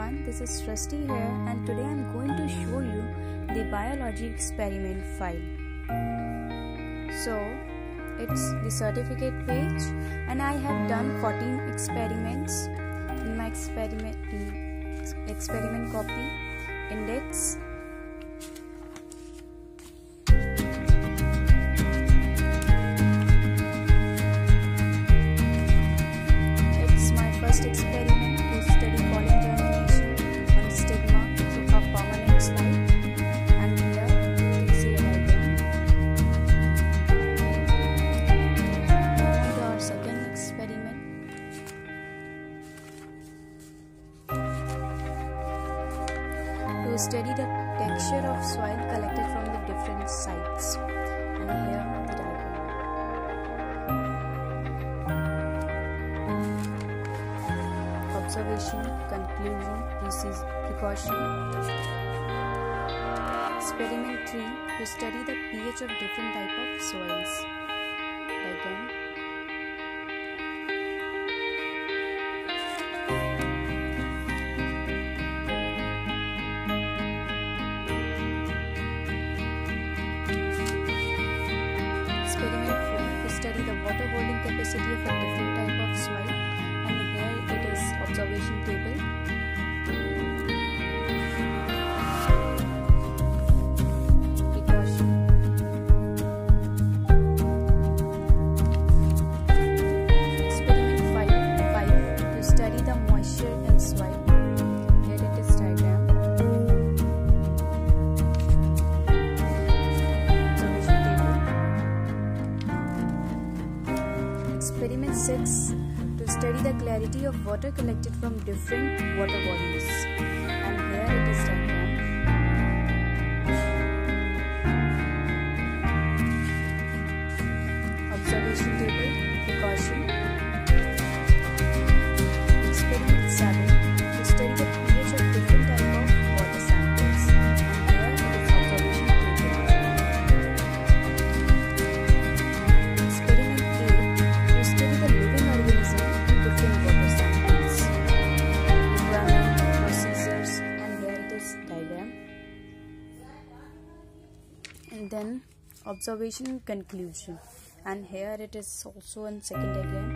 everyone, this is Srishti here and today I'm going to show you the biology experiment file. So, it's the certificate page and I have done 14 experiments in my experiment experiment copy index study the texture of soil collected from the different sites. And here the diagram. observation, conclusion, precis- precaution. Experiment 3 to study the pH of different type of soils. Water holding capacity of a different type of soil and here it is observation table Experiment 6 to study the clarity of water collected from different water bodies. Then observation conclusion. And here it is also in second again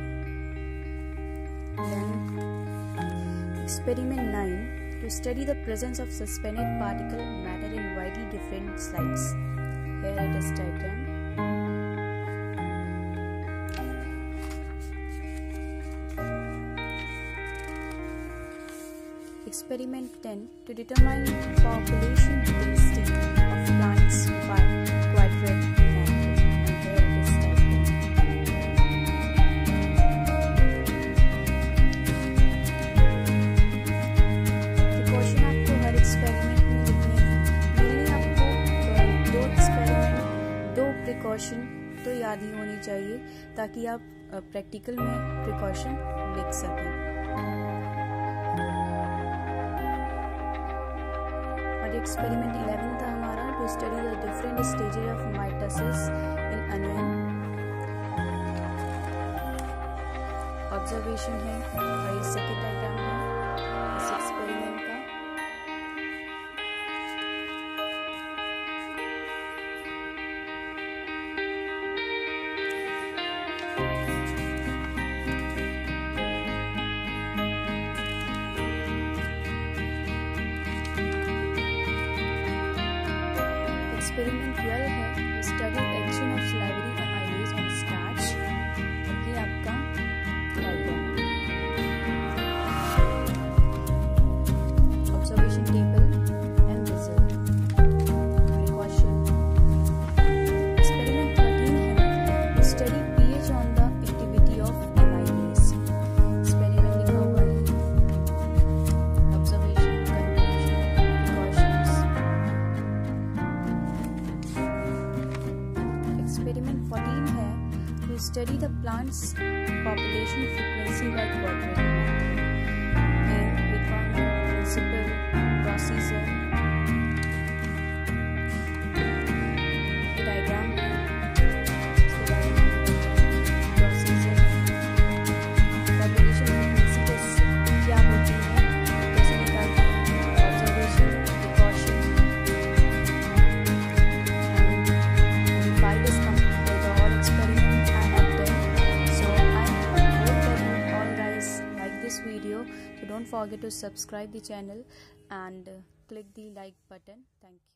Then experiment 9 to study the presence of suspended particle matter in widely different slides. Here it is diagram. Experiment 10 to determine population density precaution तो याद ही होनी चाहिए, ताकि आप practical में precaution लिख सकें। Experiment 11 था हमारा to study the different stages of mitosis in onion observation है और डायग्राम है? experimental study the plants population frequency by quadrat method forget to subscribe the channel and click the like button. Thank you